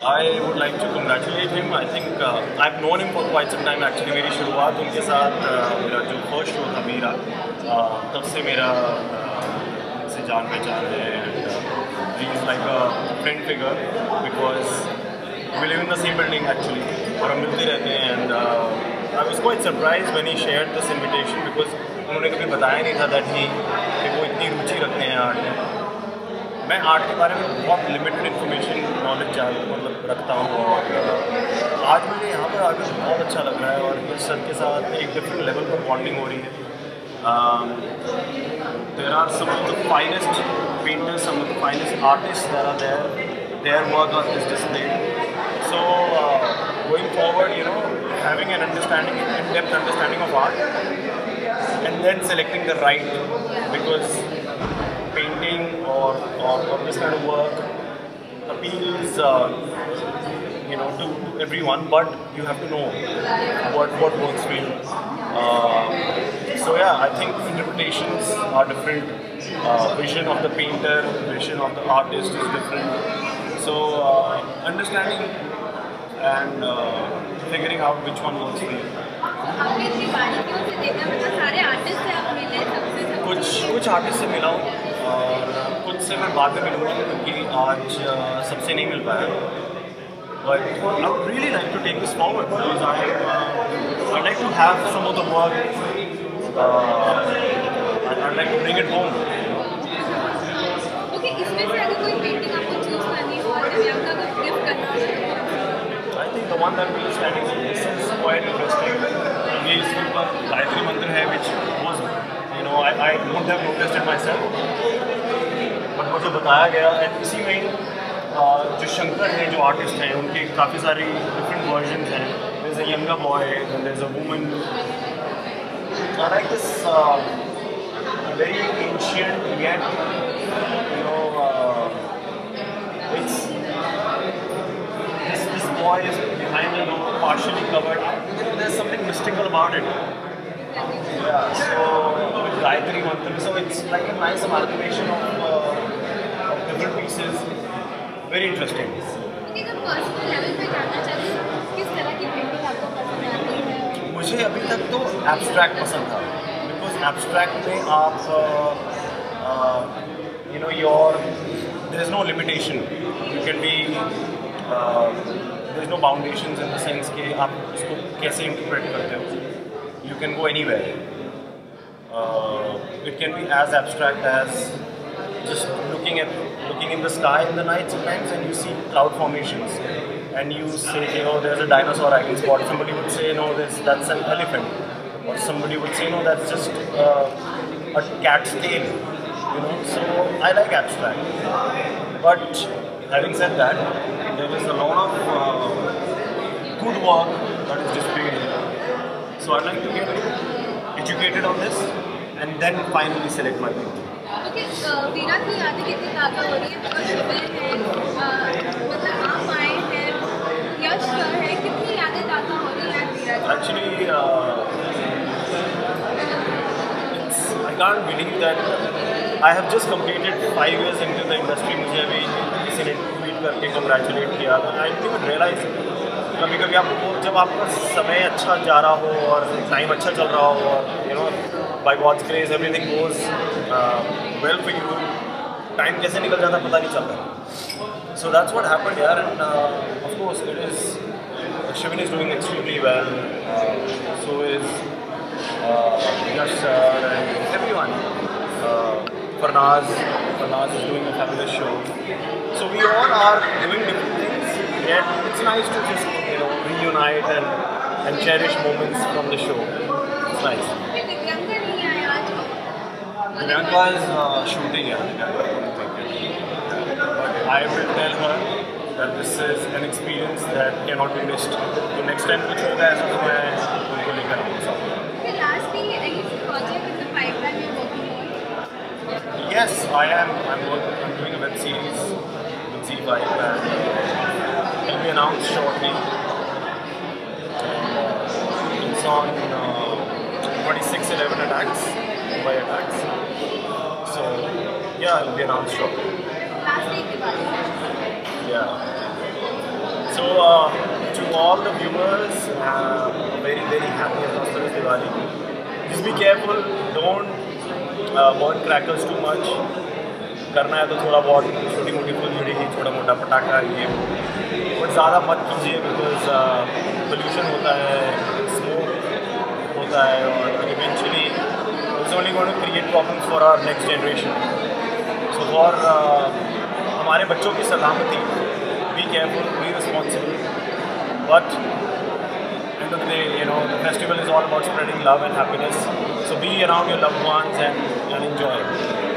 I would like to congratulate him. I think uh, I've known him for quite some time. Actually, मेरी शुरुआत उनके साथ uh, मेरा जो फर्स्ट शो था मेरा uh, तब से मेरा uh, उनसे जान पहचान है and he is like a friend figure because we live in the same building actually और हम मिलते रहते हैं and uh, I was quite surprised when he shared this invitation because उन्होंने कभी बताया नहीं था that he कि वो इतनी रुचि रखते हैं आर्ट में मैं आर्ट के बारे में बहुत लिमिटेड इन्फॉर्मेशन नॉलेज जान मतलब रखता हूँ और uh, आज मुझे यहाँ पर आकर बहुत अच्छा लग रहा है और इस सर के साथ एक डिफरेंट लेवल पर बॉन्डिंग हो रही है there are some of the finest painters some of the finest artist there are their their work on this display so going forward you know having an understanding in depth understanding of art and then selecting the right because painting or, or, or this kind of work appeals, uh, you know, to, to everyone, but you have to know what, what works for you. Uh, so yeah, I think interpretations are different. Uh, vision of the painter, vision of the artist is different. So uh, understanding and uh, figuring out which one works for you. आपने इतनी बारीकियों से देखा मतलब सारे artist से आप मिले सबसे सब कुछ कुछ आर्टिस्ट से मिला हूँ और कुछ से मैं बाद में मिलूँगा क्योंकि आज uh, सबसे नहीं मिल पाया But I would really like to take this forward because I uh, I'd like to have some of the work. Uh, I'd, I'd like to bring it home. Okay इसमें से अगर कोई पेंटिंग आपको choose करनी हो और दिव्यांका को gift करना हो I think the one that we are standing on this is quite interesting. ये इसके ऊपर गायत्री मंत्र है which was you know I, I wouldn't have noticed it myself. मुझे बताया गया and इसी में uh, जो शंकर हैं जो आर्टिस्ट हैं उनके काफ़ी सारी डिफरेंट वर्जन हैं there's a younger boy and there's a woman I like this uh, very ancient yet you know uh, it's this, this boy is behind the door, partially covered. There's something mystical about it. Yeah, so with Gayatri Mantra, so it's like a nice amalgamation of, uh, different pieces. Very interesting. है मुझे अभी तक तो abstract पसंद था because abstract में आप you know your there is no limitation you can be there is no boundation in the sense कि आप उसको कैसे इंटरप्रेट करते हो you can go any it can be as abstract as just looking at looking in the sky in the night sometimes and you see cloud formations and you say you know there's a dinosaur I can spot. Somebody would say no this that's an elephant. Or somebody would say no that's just uh, a cat's tail you know. So I like abstract. But having said that there is a lot of uh, good work that is displayed here. So I'd like to get educated on this and then finally select my painting Veera की यादें कितनी ताज़ा हो रही है because शुभ है। अ, मतलब आप आए हैं यश है कितनी यादें ताज़ा हो रही हैं वीरा की? Actually, uh, it's, I can't believe that I have just completed five years into the industry. मुझे अभी किसी ने ट्वीट करके कंग्रेचुलेट किया था। आई डिडंट रियलाइज़ कभी कभी आपको जब आपका समय अच्छा जा रहा हो और टाइम अच्छा चल रहा हो और you know by God's grace everything goes well for you time कैसे निकल जाता पता नहीं चलता सो दैट्स व्हाट हैपेंड यार and of course it is Shivin is doing extremely well. Uh, so is uh, Yash sir and everyone. Uh, Farnaz, Farnaz is doing a fabulous show. So we all are doing different things. Yet it's nice to just you know reunite and and cherish moments from the show. It's nice. Divyanka's uh, shooting, yeah, I will tell her that this is an experience that cannot be missed. So next time कुछ होगा ऐसा तो मैं उनको लेकर आऊँगा Yes, I am. I'm, working, I'm doing a web series with ZEE5 and it will be announced shortly. Uh, it's on uh, 2611 attacks, by attacks. So yeah, it'll be announced shortly. Last week के बाद Yeah. all the viewers uh, very very happy and prosperous Diwali. Just be careful. Don't uh, burn crackers too much. करना है तो थोड़ा बहुत छोटी मोटी फुलझड़ी छोटा मोटा पटाखा ये बट ज़्यादा मत कीजिए बिकॉज़ पोल्यूशन होता है स्मोक होता है और eventually it's only going to create problems for our next generation और हमारे बच्चों की सलामती be careful be responsible but end of the you know festival is all about spreading love and happiness so be around your love ones and and enjoy